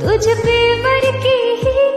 तुझ पे की ही